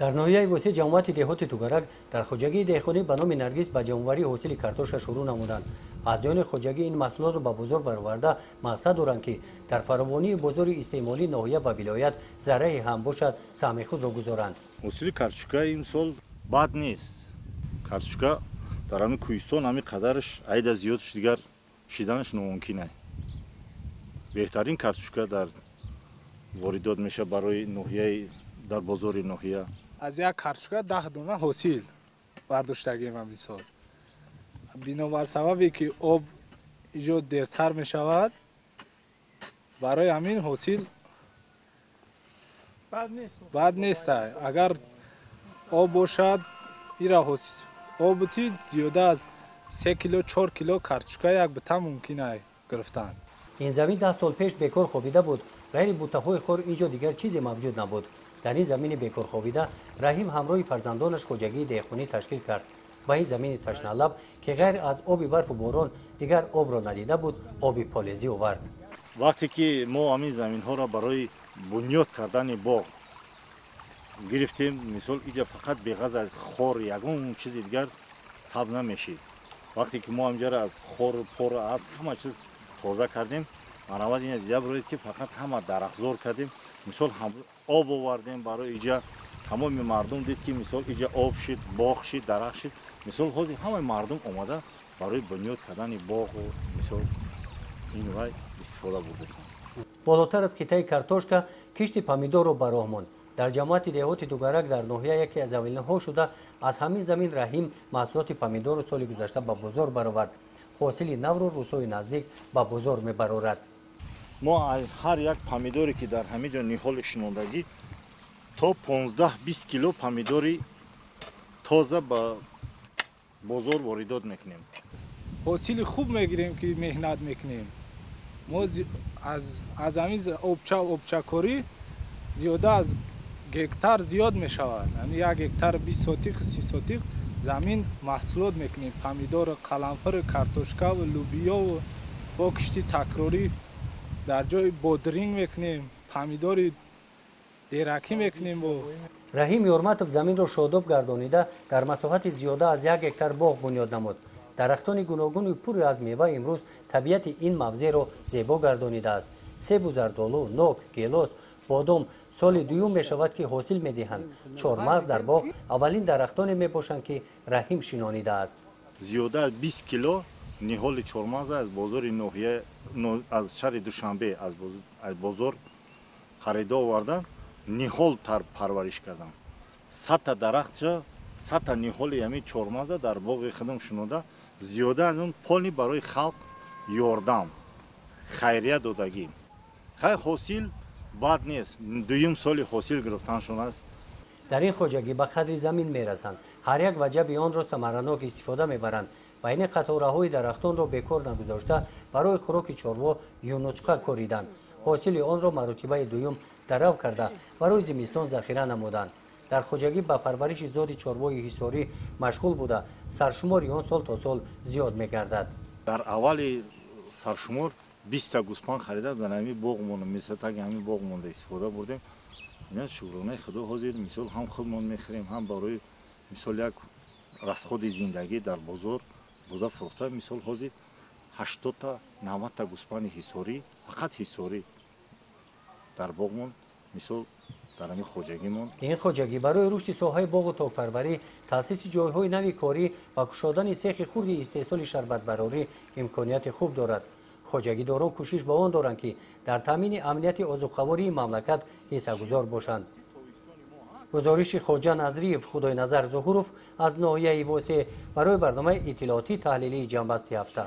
дар ноҳияи восеъ ҷамоати деҳоти тугарак дар хоҷагии деҳқонӣ ба номи наргис ба ҷамъоварии ҳосили картошка шурӯъ намуданд. Аз ҷони хоҷагӣ ин маҳсулотро ба бозор бароварда мақсад доранд ки дар фаровонии бозори истеъмолии ноҳия ва вилоят зарраи ҳам бошад саҳми худро гузоранд. Ҳосили картошка имсол бад нест. Картошка дар ҳамин кӯҳистон ҳамин қадараш айда зиёдш дигар шиданаш номумкин ай беҳтарин картошка дар воридот мешавад барои ноҳияи дар бозори ноҳия аз як картошка даҳ дона ҳосил бардоштагием амисол бинобар сабабе ки об иҷод дертар мешавад барои ҳамин ҳосил бад нестай агар об бошад ира обути зиёда аз се кило чор кило картошка як бита мумкин гирифтан. Ин замин даҳ сол пеш бекор хобида буд ғайри бутаҳои хор ин ҷо дигар чизе мавҷуд набуд. Дар ин замини бекорхобида раҳим ҳамроҳи фарзандонаш хоҷагии деҳқонӣ ташкил кард. Ба ин замини ташналаб ки ғайр аз оби барфу борон дигар обро надида буд оби полезӣ овард. Вақте ки мо ҳамин заминҳоро барои бунёд кардани боғ гирифтем мисол иҷа фақат беғаз аз хор ягон чизи дигар сабз намешид. Вақте ки мо ҳамҷара аз хор пора аст ҳама чиз тоза кардем маравад ина дида бироед ки фақат ҳама дарахтзор кардем. Мисол об овардем барои иҷа тамоми мардум дид ки мисол иҷа об шид боғ шид дарахт шид. Мисол ҳозир ҳамаи мардум омада барои бунёд кардани боғу мисол инвай истифода бурдастанд болотар аз қитъаи картошка кишти помидорро ба роҳ монд. Дар ҷамоати деҳоти дугарак дар ноҳия яке аз аввалинҳо шуда аз ҳамин замин раҳим маҳсулоти помидору соли гузашта ба бозор баровард. Ҳосили навро рӯзҳои наздик ба бозор мебарорад мо ҳар як помидоре ки дар ҳамин ҷо ниҳоли шинондагӣ то 15-20 кило помидори тоза ба бозор воридот мекунем. Ҳосили хуб мегирем ки меҳнат мекунем. Мо аз ҳамин обча обчакорӣ зиёда аз гектар зиёд мешавад. Як гектар бист сотиқ си сотиқ замин маҳсулот мекунем. Помидору қаламфиру картошкаву лубиёву бо кишти такрорӣ дар ҷои бодринг мекунем помидори деракӣ мекунем бо. Раҳим ёрматов заминро шодоб гардонида дар масоҳати зиёда аз як гектар боғ бунёд намуд. Дарахтони гуногуни пуре аз мева имрӯз табиати ин мавзеъро зебо гардонидааст. Себу зардолу нок гелос бодом соли дуюм мешавад ки ҳосил медиҳанд. Чормағз дар боғ аввалин дарахтоне мебошанд ки раҳим шинонидааст. Зиёда аз бист кило ниҳоли чормағза аз бозори ноҳия аз шаҳри душанбе аз бозор харида оварда ниҳол парвариш кардам. Садта дарахтша садта ниҳоли ҳами чормағза дар боғи худам шунода зиёда аз он пони барои халқ ёрдам. Хайрия додагӣ. Хай ҳосил бад нест. Дуюм соли ҳосил гирифтаншон аст дар ин хоҷагӣ ба қадри замин мерасанд ҳар як ваҷаби онро самаранок истифода мебаранд. Байни қатораҳои дарахтонро бекор нагузошта барои хӯроки чорво юнучқа кориданд. Ҳосили онро маротибаи дуюм дарав карда барои зимистон захира намуданд. Дар хоҷагӣ ба парвариши зоди чорвои ҳисорӣ машғул буда. Саршумори он сол то сол зиёд мегардад. Дар аввали саршумор биста гӯспан харида дар ҳами боғмон мисатаги ҳами боғмонда истифода бурдем шукронаи худо ҳозир мисол ҳам худмон мехӯрем ҳам барои мисол як расходи зиндагӣ дар бозор буда фурӯхта мисол ҳозир ҳаштодта навадта гӯспани ҳисорӣ фақат ҳисорӣ дар боғмон мисол дар ҳамин хоҷагимон. Ин хоҷагӣ барои рушди соҳаи боғу токпарварӣ таъсиси ҷойҳои нави корӣ ва кушодани сехи хурди истеҳсоли шарбатбарорӣ имконияти хуб дорад хоҷагидорон кӯшиш ба он доранд ки дар таъмини амнияти озуқавории мамлакат ҳиссагузор бошанд. Гузориши хоҷа назриев худойназар зуҳуров аз ноҳияи восеъ барои барномаи иттилоотӣ таҳлилии ҷанбасти ҳафта